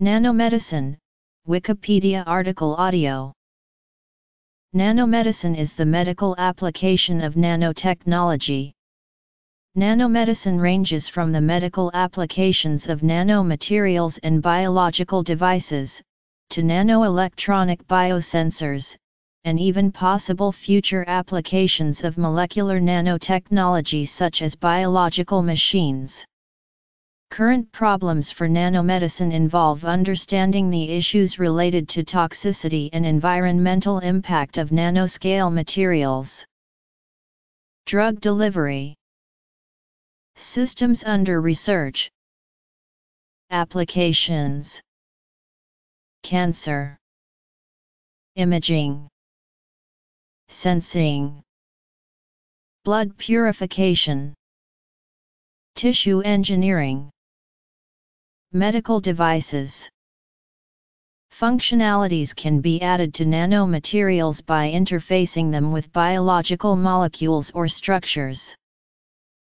Nanomedicine, Wikipedia article audio. Nanomedicine is the medical application of nanotechnology. Nanomedicine ranges from the medical applications of nanomaterials and biological devices, to nanoelectronic biosensors, and even possible future applications of molecular nanotechnology such as biological machines. Current problems for nanomedicine involve understanding the issues related to toxicity and environmental impact of nanoscale materials. Drug delivery. Systems under research. Applications. Cancer. Imaging. Sensing. Blood purification. Tissue engineering Medical devices Functionalities can be added to nanomaterials by interfacing them with biological molecules or structures.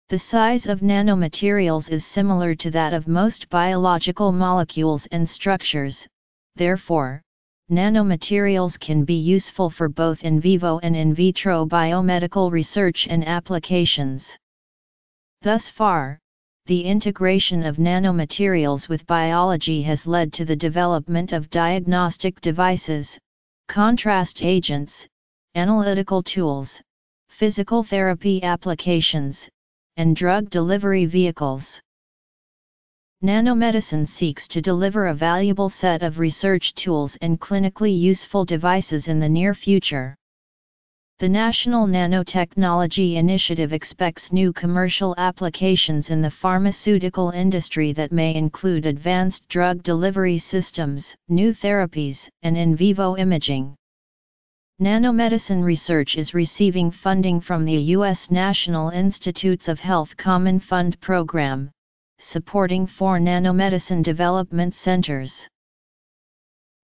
The size of nanomaterials is similar to that of most biological molecules and structures, therefore, nanomaterials can be useful for both in vivo and in vitro biomedical research and applications. Thus far, the integration of nanomaterials with biology has led to the development of diagnostic devices, contrast agents, analytical tools, physical therapy applications, and drug delivery vehicles. Nanomedicine seeks to deliver a valuable set of research tools and clinically useful devices in the near future. The National Nanotechnology Initiative expects new commercial applications in the pharmaceutical industry that may include advanced drug delivery systems, new therapies, and in vivo imaging. Nanomedicine research is receiving funding from the U.S. National Institutes of Health Common Fund Program, supporting four nanomedicine development centers.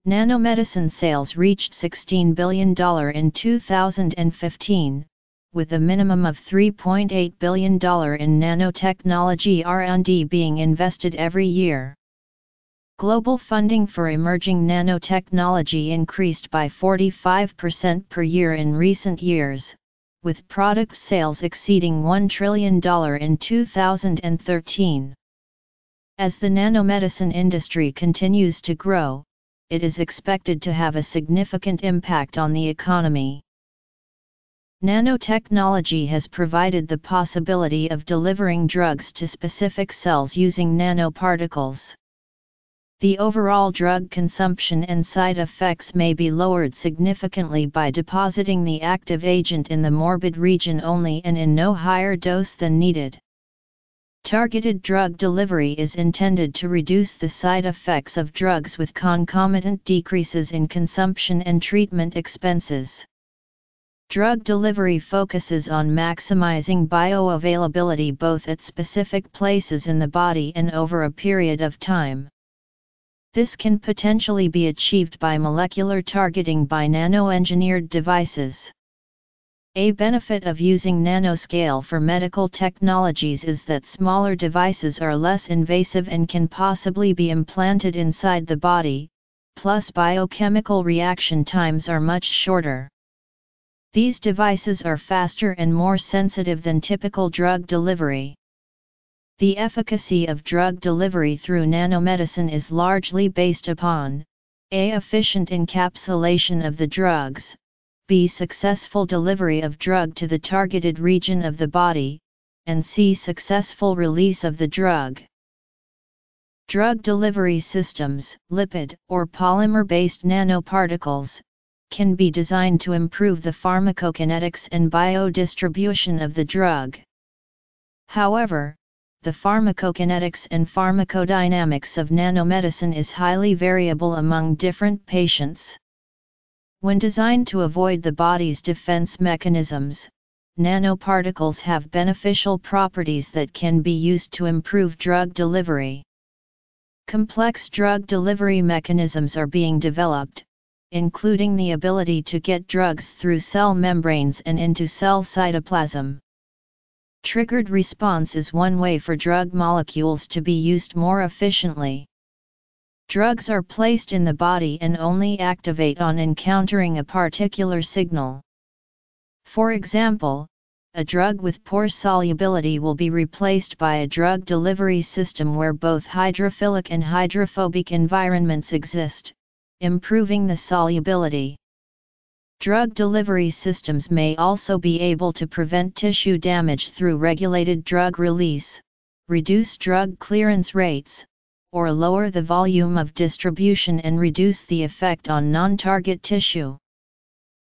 Nanomedicine sales reached $16 billion in 2015, with a minimum of $3.8 billion in nanotechnology R&D being invested every year. Global funding for emerging nanotechnology increased by 45% per year in recent years, with product sales exceeding $1 trillion in 2013. As the nanomedicine industry continues to grow, it is expected to have a significant impact on the economy. Nanotechnology has provided the possibility of delivering drugs to specific cells using nanoparticles. The overall drug consumption and side effects may be lowered significantly by depositing the active agent in the morbid region only and in no higher dose than needed. Targeted drug delivery is intended to reduce the side effects of drugs with concomitant decreases in consumption and treatment expenses. Drug delivery focuses on maximizing bioavailability both at specific places in the body and over a period of time. This can potentially be achieved by molecular targeting by nanoengineered devices. A benefit of using nanoscale for medical technologies is that smaller devices are less invasive and can possibly be implanted inside the body, plus biochemical reaction times are much shorter. These devices are faster and more sensitive than typical drug delivery. The efficacy of drug delivery through nanomedicine is largely based upon a. efficient encapsulation of the drugs, b. successful delivery of drug to the targeted region of the body, and c. successful release of the drug. Drug delivery systems, lipid or polymer-based nanoparticles, can be designed to improve the pharmacokinetics and biodistribution of the drug. However, the pharmacokinetics and pharmacodynamics of nanomedicine is highly variable among different patients. When designed to avoid the body's defense mechanisms, nanoparticles have beneficial properties that can be used to improve drug delivery. Complex drug delivery mechanisms are being developed, including the ability to get drugs through cell membranes and into cell cytoplasm. Triggered response is one way for drug molecules to be used more efficiently. Drugs are placed in the body and only activate on encountering a particular signal. For example, a drug with poor solubility will be replaced by a drug delivery system where both hydrophilic and hydrophobic environments exist, improving the solubility. Drug delivery systems may also be able to prevent tissue damage through regulated drug release, reduce drug clearance rates, or lower the volume of distribution and reduce the effect on non-target tissue.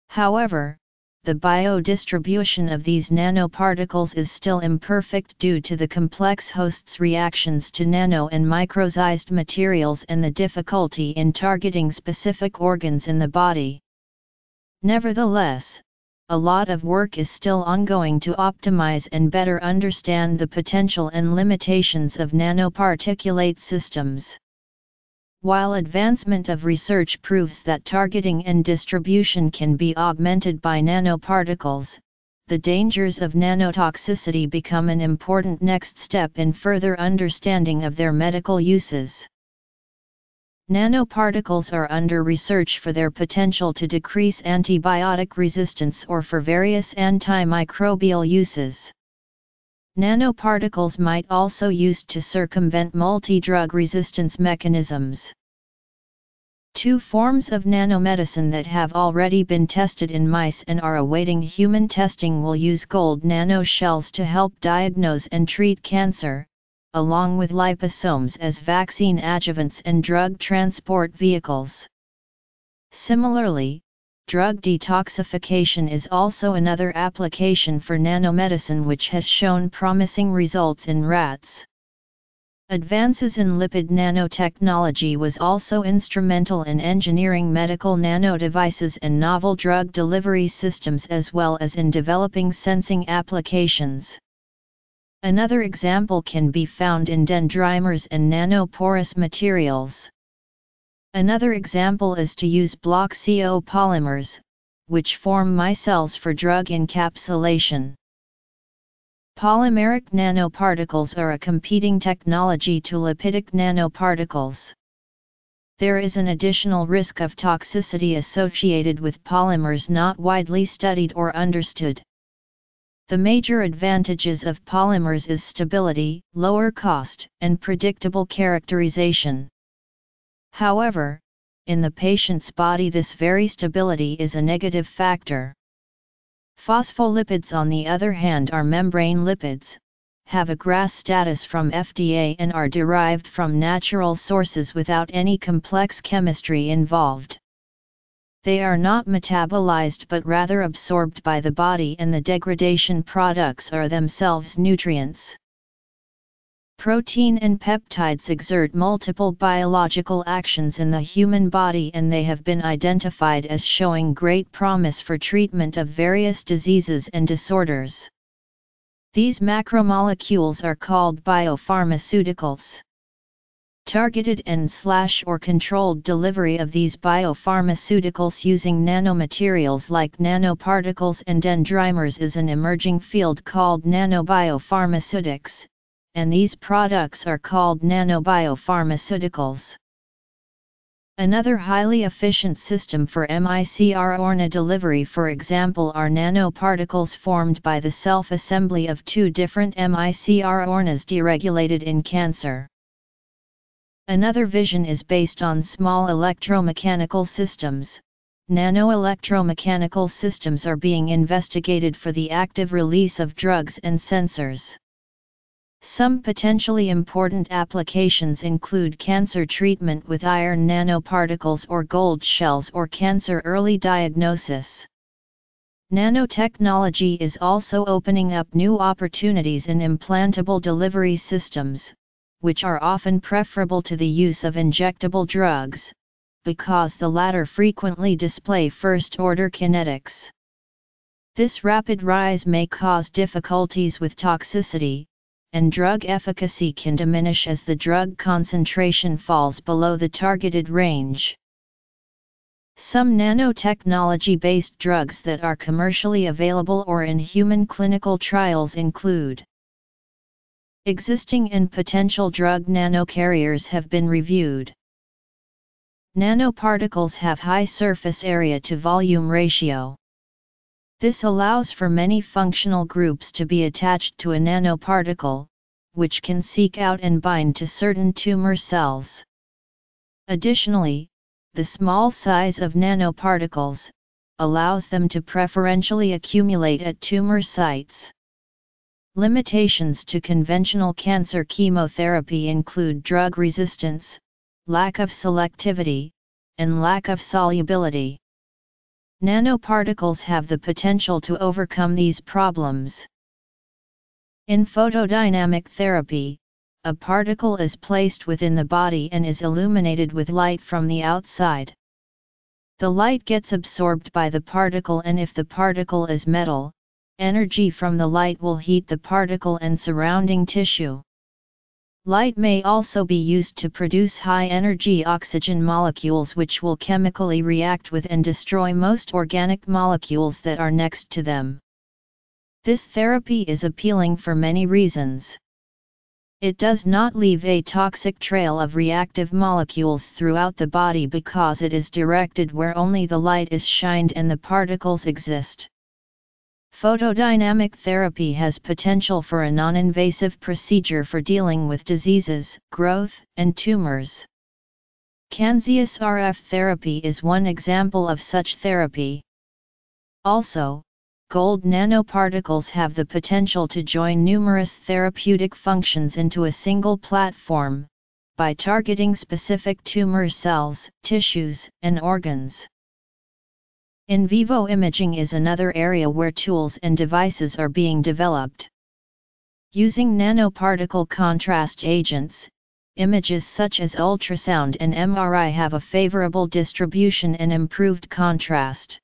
However, the biodistribution of these nanoparticles is still imperfect due to the complex host's reactions to nano and microsized materials and the difficulty in targeting specific organs in the body. Nevertheless, a lot of work is still ongoing to optimize and better understand the potential and limitations of nanoparticulate systems. While advancement of research proves that targeting and distribution can be augmented by nanoparticles, the dangers of nanotoxicity become an important next step in further understanding of their medical uses. Nanoparticles are under research for their potential to decrease antibiotic resistance or for various antimicrobial uses. Nanoparticles might also used to circumvent multi-drug resistance mechanisms. Two forms of nanomedicine that have already been tested in mice and are awaiting human testing will use gold nanoshells to help diagnose and treat cancer, along with liposomes as vaccine adjuvants and drug transport vehicles. Similarly, drug detoxification is also another application for nanomedicine which has shown promising results in rats. Advances in lipid nanotechnology was also instrumental in engineering medical nanodevices and novel drug delivery systems as well as in developing sensing applications. Another example can be found in dendrimers and nanoporous materials. Another example is to use block copolymers, which form micelles for drug encapsulation. Polymeric nanoparticles are a competing technology to lipidic nanoparticles. There is an additional risk of toxicity associated with polymers not widely studied or understood. The major advantages of polymers is stability, lower cost, and predictable characterization. However, in the patient's body this very stability is a negative factor. Phospholipids on the other hand are membrane lipids, have a GRAS status from FDA and are derived from natural sources without any complex chemistry involved. They are not metabolized but rather absorbed by the body and the degradation products are themselves nutrients. Protein and peptides exert multiple biological actions in the human body and they have been identified as showing great promise for treatment of various diseases and disorders. These macromolecules are called biopharmaceuticals. Targeted and slash or controlled delivery of these biopharmaceuticals using nanomaterials like nanoparticles and dendrimers is an emerging field called nanobiopharmaceutics, and these products are called nanobiopharmaceuticals. Another highly efficient system for microRNA delivery for example are nanoparticles formed by the self-assembly of two different microRNAs deregulated in cancer. Another vision is based on small electromechanical systems. Nano-electromechanical systems are being investigated for the active release of drugs and sensors. Some potentially important applications include cancer treatment with iron nanoparticles or gold shells or cancer early diagnosis. Nanotechnology is also opening up new opportunities in implantable delivery systems, which are often preferable to the use of injectable drugs, because the latter frequently display first-order kinetics. This rapid rise may cause difficulties with toxicity, and drug efficacy can diminish as the drug concentration falls below the targeted range. Some nanotechnology-based drugs that are commercially available or in human clinical trials include Existing and potential drug nanocarriers have been reviewed. Nanoparticles have high surface area to volume ratio. This allows for many functional groups to be attached to a nanoparticle, which can seek out and bind to certain tumor cells. Additionally, the small size of nanoparticles allows them to preferentially accumulate at tumor sites. Limitations to conventional cancer chemotherapy include drug resistance, lack of selectivity, and lack of solubility. Nanoparticles have the potential to overcome these problems. In photodynamic therapy, a particle is placed within the body and is illuminated with light from the outside. The light gets absorbed by the particle and if the particle is metal, energy from the light will heat the particle and surrounding tissue. Light may also be used to produce high-energy oxygen molecules which will chemically react with and destroy most organic molecules that are next to them. This therapy is appealing for many reasons. It does not leave a toxic trail of reactive molecules throughout the body because it is directed where only the light is shined and the particles exist. Photodynamic therapy has potential for a non-invasive procedure for dealing with diseases, growth, and tumors. Kanzius RF therapy is one example of such therapy. Also, gold nanoparticles have the potential to join numerous therapeutic functions into a single platform, by targeting specific tumor cells, tissues, and organs. In vivo imaging is another area where tools and devices are being developed. Using nanoparticle contrast agents, images such as ultrasound and MRI have a favorable distribution and improved contrast.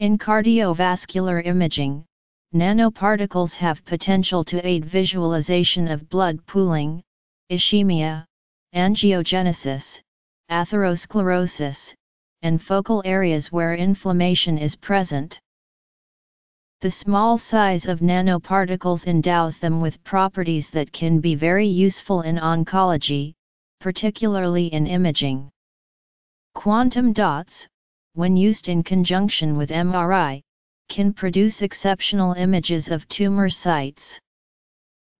In cardiovascular imaging, nanoparticles have potential to aid visualization of blood pooling, ischemia, angiogenesis, atherosclerosis, and focal areas where inflammation is present. The small size of nanoparticles endows them with properties that can be very useful in oncology, particularly in imaging. Quantum dots, when used in conjunction with MRI, can produce exceptional images of tumor sites.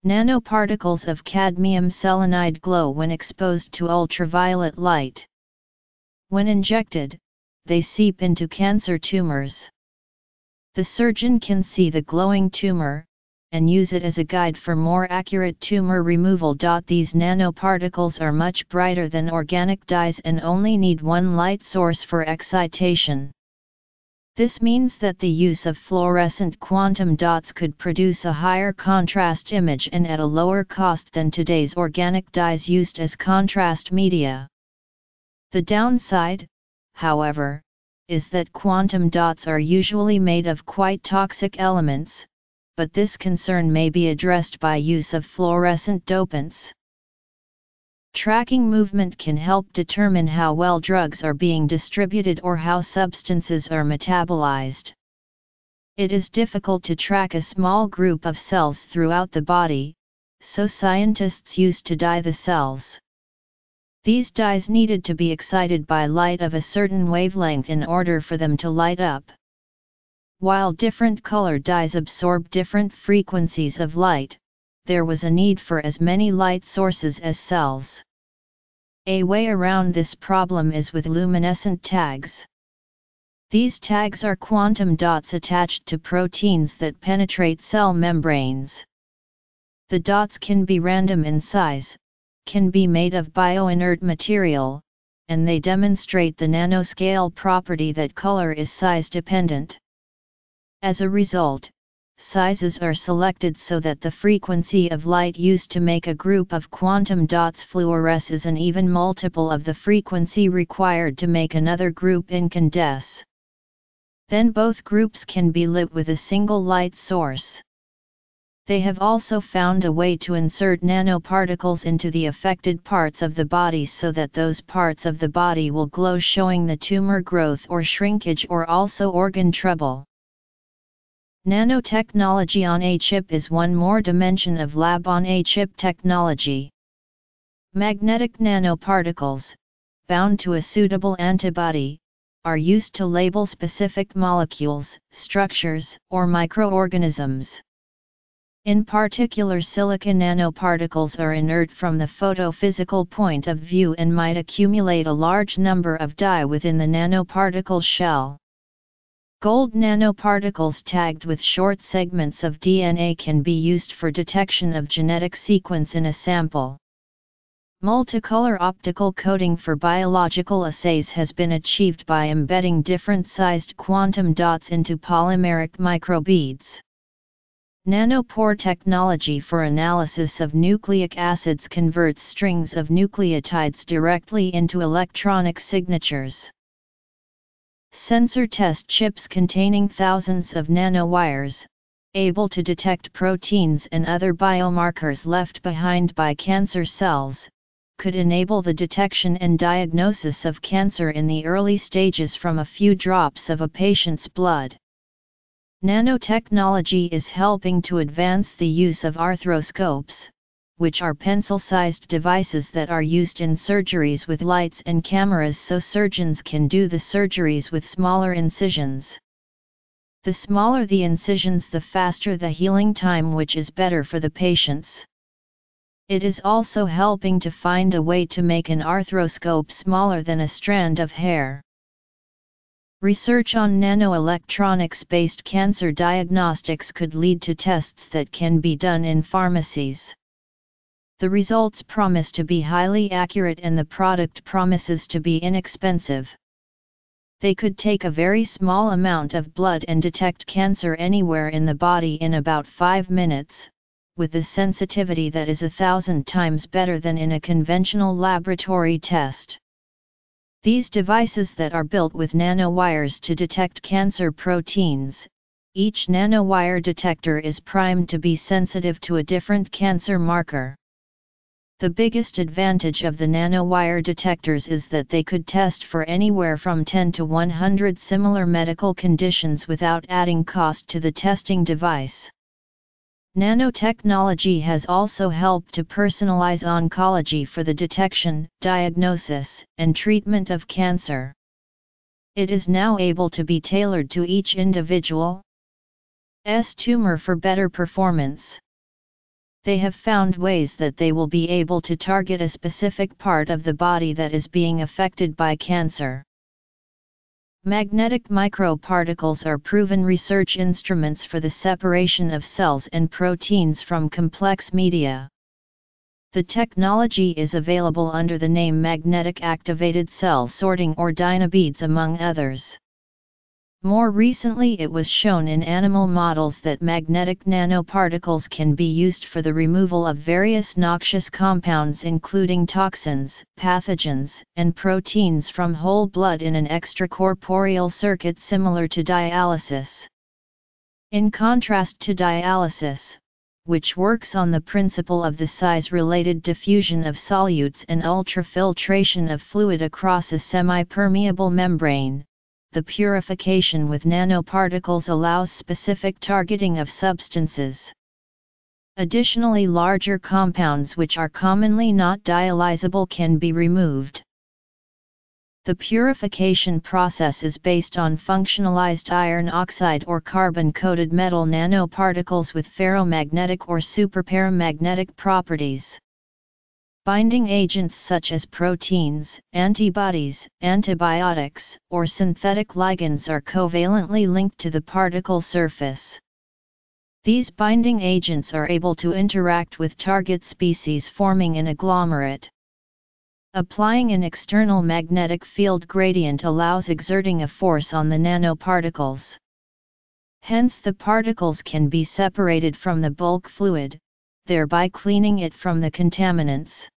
Nanoparticles of cadmium selenide glow when exposed to ultraviolet light. When injected, they seep into cancer tumors. The surgeon can see the glowing tumor, and use it as a guide for more accurate tumor removal. These nanoparticles are much brighter than organic dyes and only need one light source for excitation. This means that the use of fluorescent quantum dots could produce a higher contrast image and at a lower cost than today's organic dyes used as contrast media. The downside, however, is that quantum dots are usually made of quite toxic elements, but this concern may be addressed by use of fluorescent dopants. Tracking movement can help determine how well drugs are being distributed or how substances are metabolized. It is difficult to track a small group of cells throughout the body, so scientists used to dye the cells. These dyes needed to be excited by light of a certain wavelength in order for them to light up. While different color dyes absorb different frequencies of light, there was a need for as many light sources as cells. A way around this problem is with luminescent tags. These tags are quantum dots attached to proteins that penetrate cell membranes. The dots can be random in size, can be made of bioinert material, and they demonstrate the nanoscale property that color is size dependent. As a result, sizes are selected so that the frequency of light used to make a group of quantum dots fluoresce is an even multiple of the frequency required to make another group incandesce. Then both groups can be lit with a single light source. They have also found a way to insert nanoparticles into the affected parts of the body so that those parts of the body will glow showing the tumor growth or shrinkage or also organ trouble. Nanotechnology on a chip is one more dimension of lab on a chip technology. Magnetic nanoparticles, bound to a suitable antibody, are used to label specific molecules, structures, or microorganisms. In particular silica nanoparticles are inert from the photophysical point of view and might accumulate a large number of dye within the nanoparticle shell. Gold nanoparticles tagged with short segments of DNA can be used for detection of genetic sequence in a sample. Multicolor optical coding for biological assays has been achieved by embedding different-sized quantum dots into polymeric microbeads. Nanopore technology for analysis of nucleic acids converts strings of nucleotides directly into electronic signatures. Sensor test chips containing thousands of nanowires, able to detect proteins and other biomarkers left behind by cancer cells, could enable the detection and diagnosis of cancer in the early stages from a few drops of a patient's blood. Nanotechnology is helping to advance the use of arthroscopes, which are pencil-sized devices that are used in surgeries with lights and cameras so surgeons can do the surgeries with smaller incisions. The smaller the incisions the faster the healing time which is better for the patients. It is also helping to find a way to make an arthroscope smaller than a strand of hair. Research on nanoelectronics-based cancer diagnostics could lead to tests that can be done in pharmacies. The results promise to be highly accurate and the product promises to be inexpensive. They could take a very small amount of blood and detect cancer anywhere in the body in about 5 minutes, with a sensitivity that is a thousand times better than in a conventional laboratory test. These devices that are built with nanowires to detect cancer proteins, each nanowire detector is primed to be sensitive to a different cancer marker. The biggest advantage of the nanowire detectors is that they could test for anywhere from 10 to 100 similar medical conditions without adding cost to the testing device. Nanotechnology has also helped to personalize oncology for the detection, diagnosis, and treatment of cancer. It is now able to be tailored to each individual's tumor for better performance. They have found ways that they will be able to target a specific part of the body that is being affected by cancer. Magnetic microparticles are proven research instruments for the separation of cells and proteins from complex media. The technology is available under the name magnetic activated cell sorting or Dynabeads among others. More recently it was shown in animal models that magnetic nanoparticles can be used for the removal of various noxious compounds including toxins, pathogens, and proteins from whole blood in an extracorporeal circuit similar to dialysis. In contrast to dialysis, which works on the principle of the size-related diffusion of solutes and ultrafiltration of fluid across a semi-permeable membrane, the purification with nanoparticles allows specific targeting of substances. Additionally larger compounds which are commonly not dialyzable can be removed. The purification process is based on functionalized iron oxide or carbon-coated metal nanoparticles with ferromagnetic or superparamagnetic properties. Binding agents such as proteins, antibodies, antibiotics, or synthetic ligands are covalently linked to the particle surface. These binding agents are able to interact with target species forming an agglomerate. Applying an external magnetic field gradient allows exerting a force on the nanoparticles. Hence the particles can be separated from the bulk fluid, thereby cleaning it from the contaminants.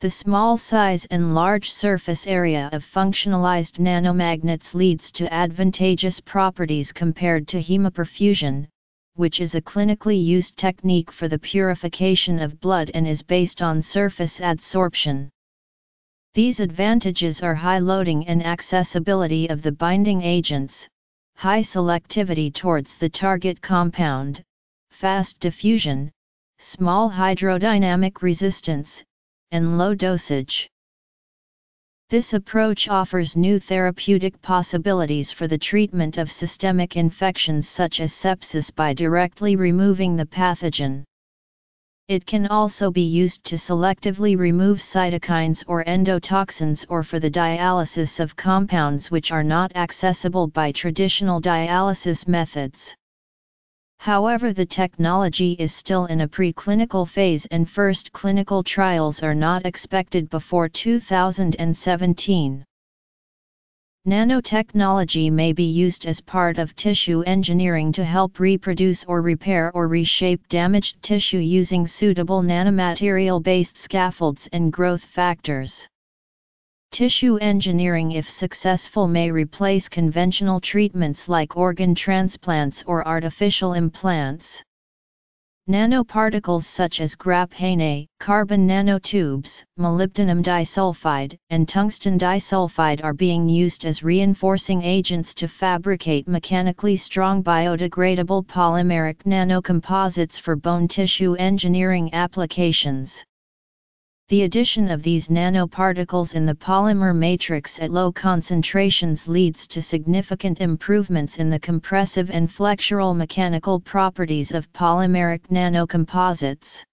The small size and large surface area of functionalized nanomagnets leads to advantageous properties compared to hemoperfusion, which is a clinically used technique for the purification of blood and is based on surface adsorption. These advantages are high loading and accessibility of the binding agents, high selectivity towards the target compound, fast diffusion, small hydrodynamic resistance, and low dosage. This approach offers new therapeutic possibilities for the treatment of systemic infections such as sepsis by directly removing the pathogen. It can also be used to selectively remove cytokines or endotoxins or for the dialysis of compounds which are not accessible by traditional dialysis methods. However the technology is still in a preclinical phase and first clinical trials are not expected before 2017. Nanotechnology may be used as part of tissue engineering to help reproduce or repair or reshape damaged tissue using suitable nanomaterial-based scaffolds and growth factors. Tissue engineering if successful may replace conventional treatments like organ transplants or artificial implants. Nanoparticles such as graphene, carbon nanotubes, molybdenum disulfide, and tungsten disulfide are being used as reinforcing agents to fabricate mechanically strong biodegradable polymeric nanocomposites for bone tissue engineering applications. The addition of these nanoparticles in the polymer matrix at low concentrations leads to significant improvements in the compressive and flexural mechanical properties of polymeric nanocomposites.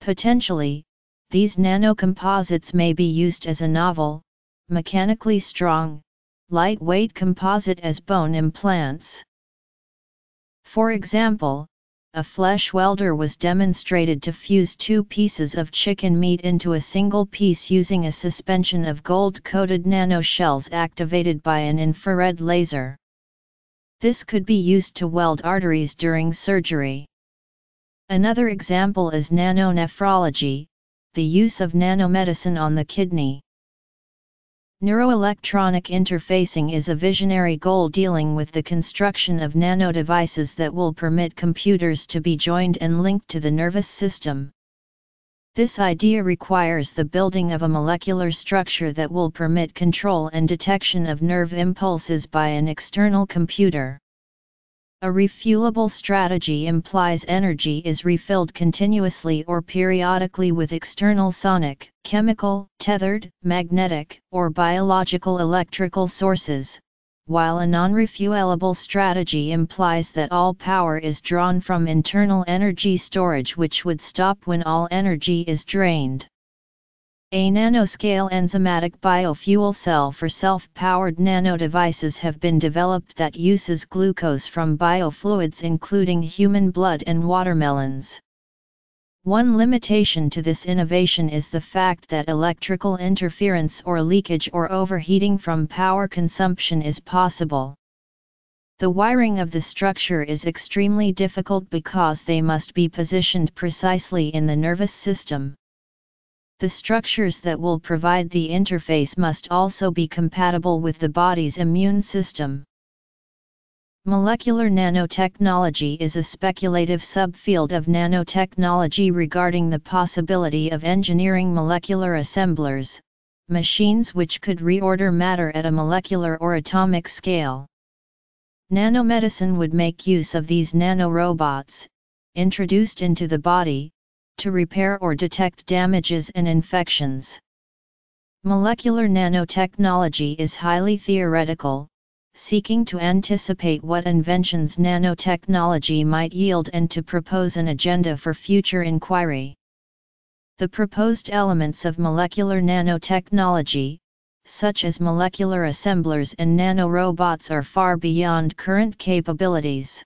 Potentially, these nanocomposites may be used as a novel, mechanically strong, lightweight composite as bone implants. For example, a flesh welder was demonstrated to fuse two pieces of chicken meat into a single piece using a suspension of gold-coated nanoshells activated by an infrared laser. This could be used to weld arteries during surgery. Another example is nanonephrology, the use of nanomedicine on the kidney. Neuroelectronic interfacing is a visionary goal dealing with the construction of nanodevices that will permit computers to be joined and linked to the nervous system. This idea requires the building of a molecular structure that will permit control and detection of nerve impulses by an external computer. A refuelable strategy implies energy is refilled continuously or periodically with external sonic, chemical, tethered, magnetic, or biological electrical sources, while a non-refuelable strategy implies that all power is drawn from internal energy storage which would stop when all energy is drained. A nanoscale enzymatic biofuel cell for self-powered nanodevices have been developed that uses glucose from biofluids including human blood and watermelons. One limitation to this innovation is the fact that electrical interference or leakage or overheating from power consumption is possible. The wiring of the structure is extremely difficult because they must be positioned precisely in the nervous system. The structures that will provide the interface must also be compatible with the body's immune system. Molecular nanotechnology is a speculative subfield of nanotechnology regarding the possibility of engineering molecular assemblers, machines which could reorder matter at a molecular or atomic scale. Nanomedicine would make use of these nanorobots, introduced into the body, to repair or detect damages and infections. Molecular nanotechnology is highly theoretical, seeking to anticipate what inventions nanotechnology might yield and to propose an agenda for future inquiry. The proposed elements of molecular nanotechnology, such as molecular assemblers and nanorobots are far beyond current capabilities.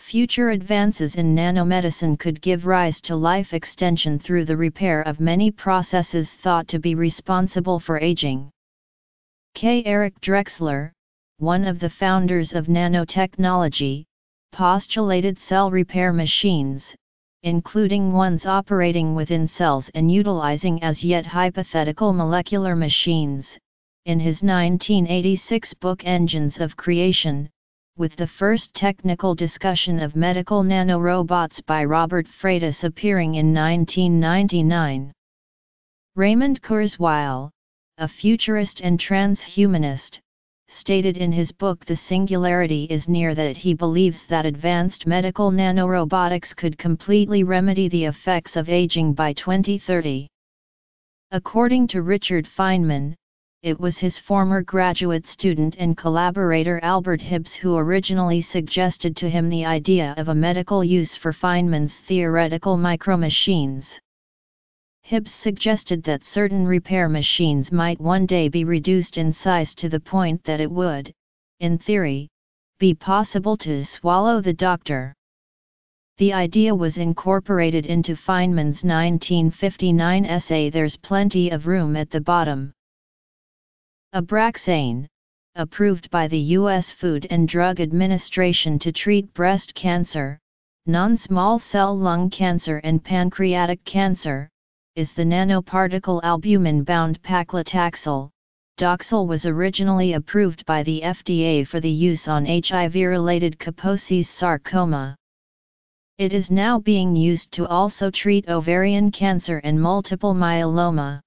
Future advances in nanomedicine could give rise to life extension through the repair of many processes thought to be responsible for aging. K. Eric Drexler, one of the founders of nanotechnology, postulated cell repair machines, including ones operating within cells and utilizing as yet hypothetical molecular machines, in his 1986 book Engines of Creation, with the first technical discussion of medical nanorobots by Robert Freitas appearing in 1999. Raymond Kurzweil, a futurist and transhumanist, stated in his book The Singularity is Near that he believes that advanced medical nanorobotics could completely remedy the effects of aging by 2030. According to Richard Feynman, it was his former graduate student and collaborator Albert Hibbs who originally suggested to him the idea of a medical use for Feynman's theoretical micromachines. Hibbs suggested that certain repair machines might one day be reduced in size to the point that it would, in theory, be possible to swallow the doctor. The idea was incorporated into Feynman's 1959 essay There's Plenty of Room at the Bottom. Abraxane, approved by the U.S. Food and Drug Administration to treat breast cancer, non-small cell lung cancer and pancreatic cancer, is the nanoparticle albumin-bound paclitaxel. Doxil was originally approved by the FDA for the use on HIV-related Kaposi's sarcoma. It is now being used to also treat ovarian cancer and multiple myeloma.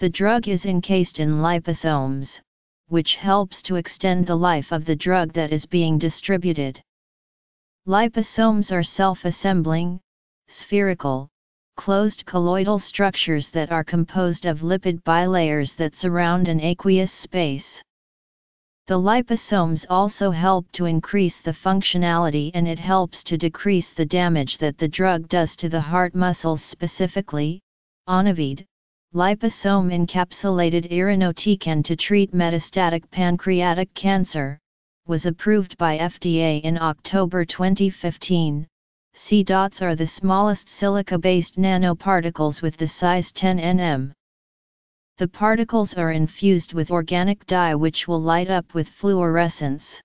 The drug is encased in liposomes, which helps to extend the life of the drug that is being distributed. Liposomes are self-assembling, spherical, closed colloidal structures that are composed of lipid bilayers that surround an aqueous space. The liposomes also help to increase the functionality and it helps to decrease the damage that the drug does to the heart muscles specifically, Onivyde, liposome encapsulated irinotecan to treat metastatic pancreatic cancer, was approved by FDA in October 2015. C-dots are the smallest silica-based nanoparticles with the size 10 nm. The particles are infused with organic dye which will light up with fluorescence.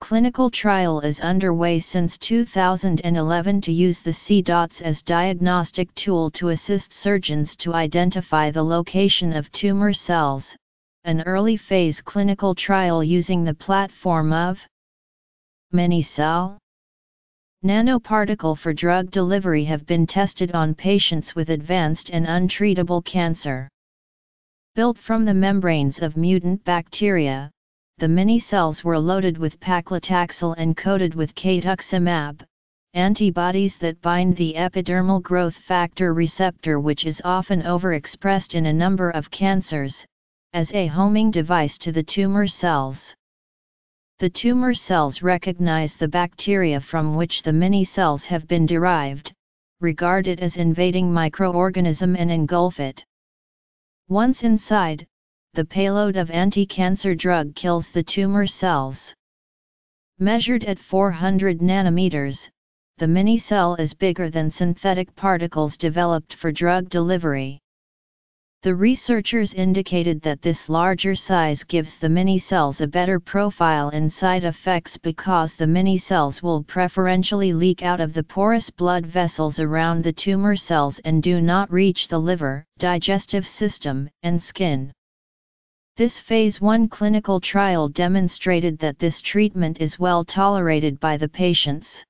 Clinical trial is underway since 2011 to use the C-dots as diagnostic tool to assist surgeons to identify the location of tumor cells, an early phase clinical trial using the platform of Minicell Nanoparticle for drug delivery have been tested on patients with advanced and untreatable cancer. Built from the membranes of mutant bacteria, the mini cells were loaded with paclitaxel and coated with cetuximab, antibodies that bind the epidermal growth factor receptor which is often overexpressed in a number of cancers, as a homing device to the tumor cells. The tumor cells recognize the bacteria from which the mini cells have been derived, regard it as invading microorganism and engulf it. Once inside, the payload of anti-cancer drug kills the tumor cells. Measured at 400 nanometers, the mini-cell is bigger than synthetic particles developed for drug delivery. The researchers indicated that this larger size gives the mini-cells a better profile in side effects because the mini-cells will preferentially leak out of the porous blood vessels around the tumor cells and do not reach the liver, digestive system, and skin. This phase 1 clinical trial demonstrated that this treatment is well tolerated by the patients.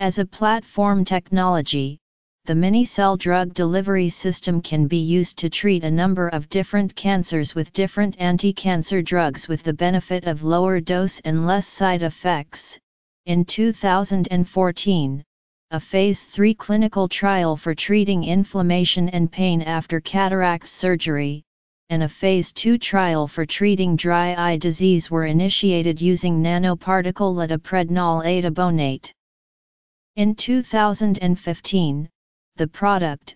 As a platform technology, the mini-cell drug delivery system can be used to treat a number of different cancers with different anti-cancer drugs with the benefit of lower dose and less side effects. In 2014, a Phase 3 clinical trial for treating inflammation and pain after cataract surgery, and a Phase 2 trial for treating dry eye disease were initiated using nanoparticle loteprednol etabonate. In 2015, the product,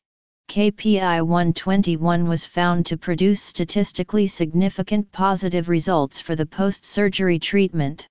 KPI 121 was found to produce statistically significant positive results for the post-surgery treatment.